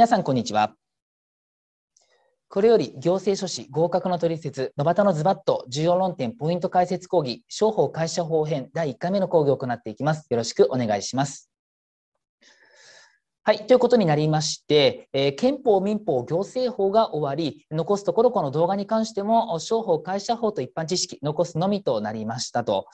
皆さん、こんにちは。これより行政書士合格の取説、野端のズバット重要論点ポイント解説講義、商法会社法編第1回目の講義を行っていきます。よろしくお願いします。はい、ということになりまして、えー、憲法、民法、行政法が終わり、残すところこの動画に関しても、商法、会社法と一般知識、残すのみとなりましたと。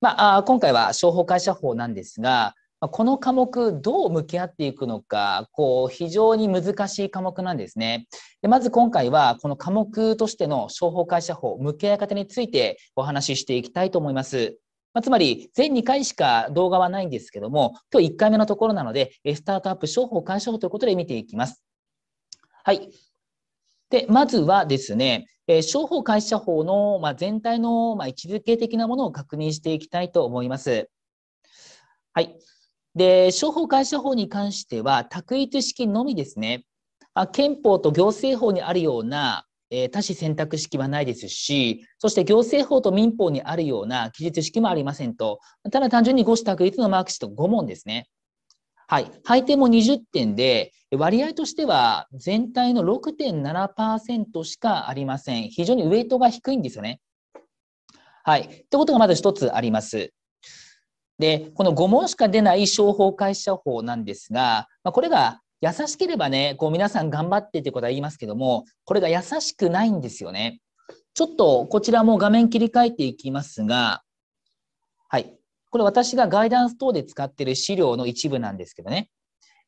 まあ、今回は商法会社法なんですが、この科目どう向き合っていくのか、こう非常に難しい科目なんですね。でまず今回はこの科目としての商法会社法、向き合い方についてお話ししていきたいと思います。まあ、つまり、全2回しか動画はないんですけども、今日1回目のところなので、スタートアップ商法会社法ということで見ていきます。はい。で、まずはですね、え商法会社法の、ま全体の、ま位置づけ的なものを確認していきたいと思います。はい。で、商法会社法に関しては、択一式のみですね。あ憲法と行政法にあるような、えー、多子選択式はないですし、そして行政法と民法にあるような記述式もありませんと、ただ単純に5子択一のマークシート5問ですね。はい。配点も20点で、割合としては全体の6.7%しかありません。非常にウェイトが低いんですよね。はい。ってことがまず一つあります。で、この5問しか出ない商法会社法なんですが、まあ、これが優しければね、こう皆さん頑張ってってことは言いますけども、これが優しくないんですよね。ちょっとこちらも画面切り替えていきますが、はい。これ私がガイダンス等で使っている資料の一部なんですけどね。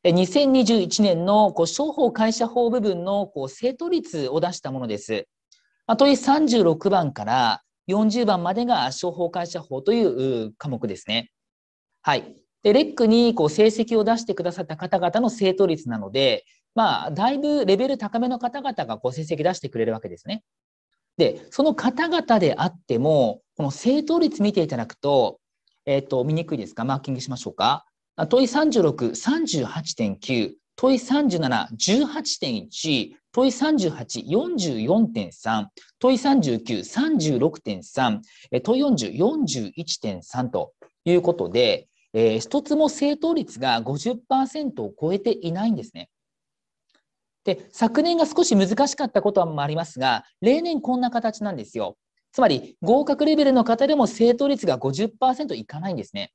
2021年のこう商法会社法部分のこう正答率を出したものです。まあ、問い36番から40番までが商法会社法という科目ですね。はい。で、レックにこう成績を出してくださった方々の正答率なので、まあ、だいぶレベル高めの方々がこう成績出してくれるわけですね。で、その方々であっても、この正答率見ていただくと、えっ、ー、と、見にくいですか？マーキングしましょうか。問い36、38.9、問い37、18.1、問い38、44.3、問い39、36.3、問い40、41.3ということで、えー、一つも正答率が50%を超えていないんですね。で、昨年が少し難しかったこともありますが、例年こんな形なんですよ。つまり、合格レベルの方でも正答率が50%いかないんですね。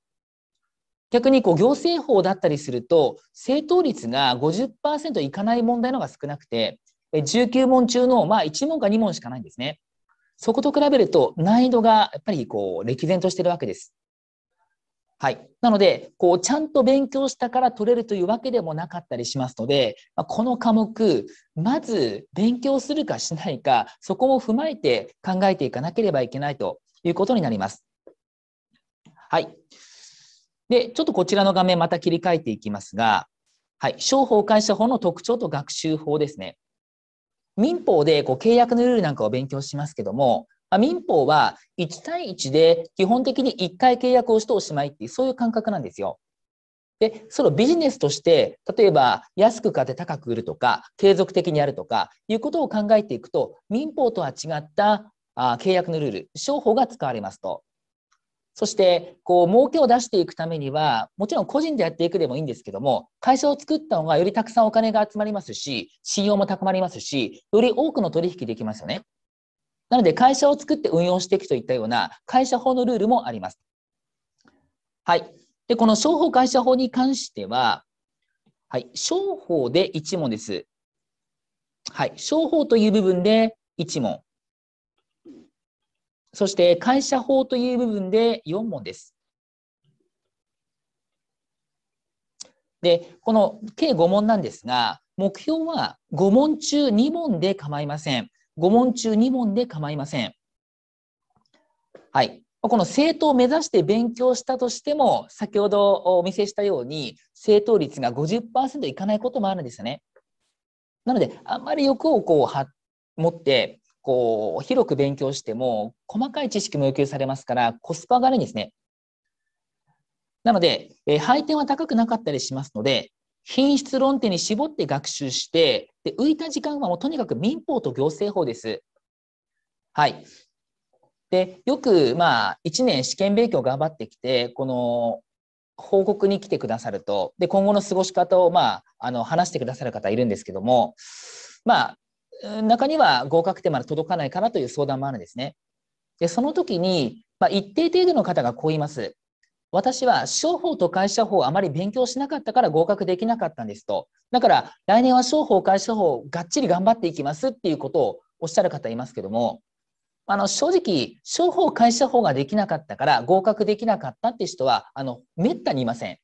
逆にこう行政法だったりすると、正答率が50%いかない問題の方が少なくて、19問中のまあ1問か2問しかないんですね。そこと比べると難易度がやっぱりこう歴然としてるわけです。はい。なので、こう、ちゃんと勉強したから取れるというわけでもなかったりしますので、ま、この科目、まず勉強するかしないか、そこも踏まえて考えていかなければいけないということになります。はい。で、ちょっとこちらの画面また切り替えていきますが、はい。商法会社法の特徴と学習法ですね。民法でこう契約のルールなんかを勉強しますけども、民法は1対1で基本的に1回契約をしておしまいっていう、そういう感覚なんですよ。で、そのビジネスとして、例えば安く買って高く売るとか、継続的にやるとか、いうことを考えていくと、民法とは違ったあ契約のルール、商法が使われますと。そして、こう、儲けを出していくためには、もちろん個人でやっていくでもいいんですけども、会社を作った方がよりたくさんお金が集まりますし、信用も高まりますし、より多くの取引できますよね。なので、会社を作って運用していくといったような会社法のルールもあります。はい。で、この商法会社法に関しては、はい、商法で1問です。はい、商法という部分で1問。そして会社法という部分で4問です。で、この計5問なんですが、目標は5問中2問で構いません。5問中2問で構いません。はい。この正答を目指して勉強したとしても、先ほどお見せしたように、正答率が50%いかないこともあるんですよね。なので、あんまり欲をこうは持って、こう、広く勉強しても、細かい知識も要求されますから、コスパが悪いんですね。なので、えー、配点は高くなかったりしますので、品質論点に絞って学習して、で浮いた時間はもうとにかく民法と行政法です。はい。で、よく、まあ、1年試験勉強頑張ってきて、この報告に来てくださると、で、今後の過ごし方を、まあ、あの、話してくださる方いるんですけども、まあ、中には合格点まで届かないかなという相談もあるんですね。で、その時に、まあ、一定程度の方がこう言います。私は商法と会社法をあまり勉強しなかったから合格できなかったんですと。だから来年は商法、会社法がっちり頑張っていきますっていうことをおっしゃる方いますけども、あの正直、商法、会社法ができなかったから合格できなかったって人は、あの、めったにいません。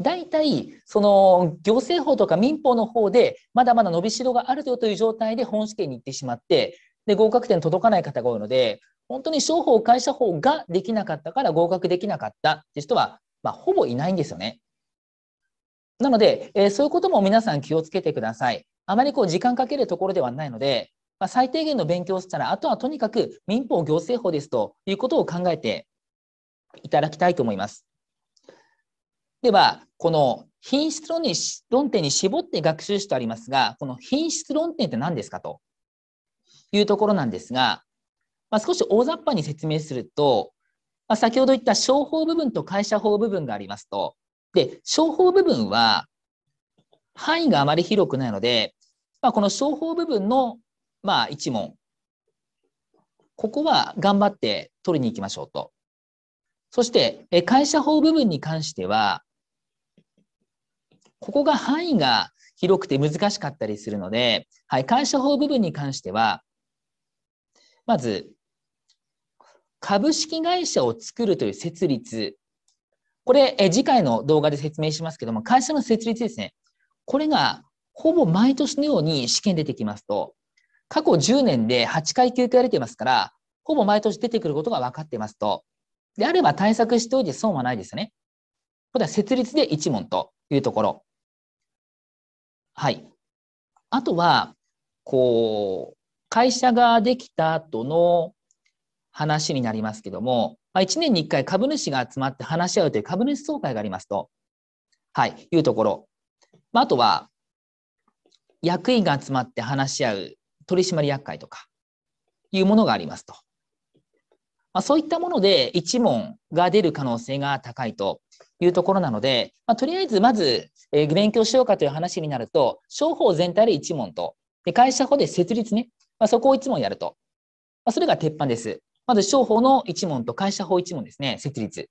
大体、その行政法とか民法の方で、まだまだ伸びしろがあるという状態で本試験に行ってしまって、で、合格点届かない方が多いので、本当に商法、会社法ができなかったから合格できなかったって人は、まあ、ほぼいないんですよね。なので、えー、そういうことも皆さん気をつけてください。あまりこう時間かけるところではないので、まあ、最低限の勉強をしたら、あとはとにかく民法行政法ですということを考えていただきたいと思います。では、この品質論に論点に絞って学習してありますが、この品質論点って何ですかというところなんですが、まあ、少し大雑把に説明すると、まあ、先ほど言った商法部分と会社法部分がありますと、で、商法部分は範囲があまり広くないので、まあ、この商法部分のまあ一問、ここは頑張って取りに行きましょうと。そして、会社法部分に関しては、ここが範囲が広くて難しかったりするので、はい、会社法部分に関しては、まず、株式会社を作るという設立。これ、え次回の動画で説明しますけども、会社の設立ですね。これが、ほぼ毎年のように試験出てきますと、過去10年で8回9回出てますから、ほぼ毎年出てくることが分かってますと、であれば対策しておいて損はないですよね。これは設立で1問というところ。はい。あとは、こう、会社ができた後の話になりますけども、まあ、1年に1回株主が集まって話し合うという株主総会がありますと、はい、いうところ。まあ、あとは、役員が集まって話し合う取締役会とかいうものがありますと。まあ、そういったもので一問が出る可能性が高いというところなので、まあ、とりあえずまず、えー、勉強しようかという話になると、商法全体で一問と、で会社法で設立ね、まあ、そこを一問やると。まあ、それが鉄板です。まず商法の一問と会社法一問ですね、設立。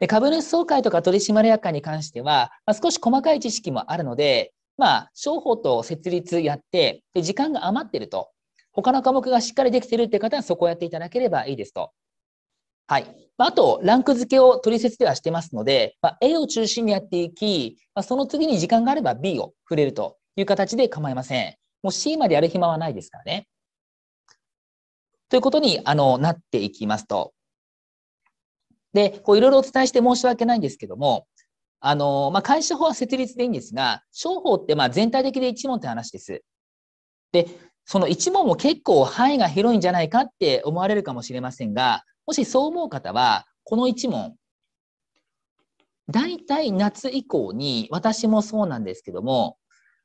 で株主総会とか取締役会に関しては、まあ、少し細かい知識もあるので、まあ、商法と設立やって、で時間が余ってると、他の科目がしっかりできてるって方はそこをやっていただければいいですと。はい。あと、ランク付けを取説ではしてますので、まあ、A を中心にやっていき、まあ、その次に時間があれば B を触れるという形で構いません。もう C までやる暇はないですからね。ということにあのなっていきますと。で、こういろいろお伝えして申し訳ないんですけども、あの、まあ、会社法は設立でいいんですが、商法ってまあ全体的で一問って話です。で、その一問も結構範囲が広いんじゃないかって思われるかもしれませんが、もしそう思う方は、この一問、大体夏以降に、私もそうなんですけども、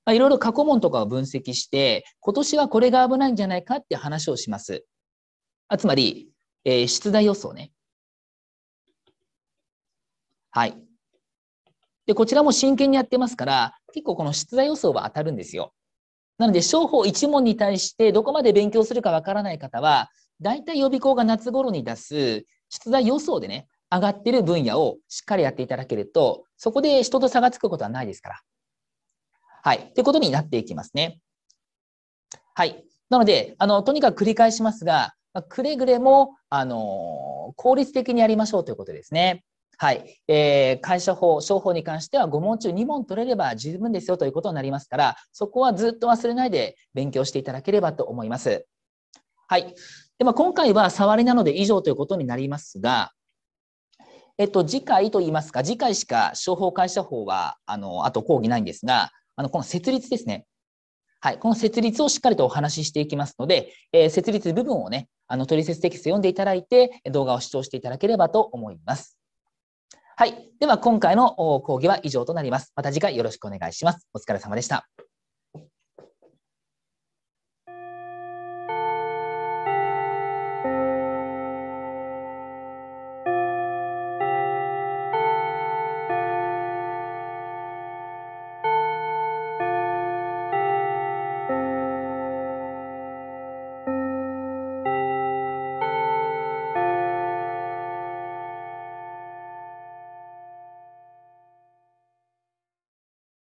いろいろ過去問とかを分析して、今年はこれが危ないんじゃないかって話をします。あつまり、えー、出題予想ね。はい。で、こちらも真剣にやってますから、結構この出題予想は当たるんですよ。なので、商法1問に対してどこまで勉強するかわからない方は、大体予備校が夏頃に出す出題予想でね、上がってる分野をしっかりやっていただけると、そこで人と差がつくことはないですから。はい。ということになっていきますね。はい。なので、あの、とにかく繰り返しますが、くれぐれも、あの、効率的にやりましょうということですね。はい。えー、会社法、商法に関しては5問中2問取れれば十分ですよということになりますから、そこはずっと忘れないで勉強していただければと思います。はい。でまあ、今回は触りなので以上ということになりますが、えっと、次回と言いますか、次回しか商法会社法は、あの、あと講義ないんですが、あの、この設立ですね。はい。この設立をしっかりとお話ししていきますので、えー、設立部分をね、あの、取説テキスト読んでいただいて、動画を視聴していただければと思います。はい。では、今回の講義は以上となります。また次回よろしくお願いします。お疲れ様でした。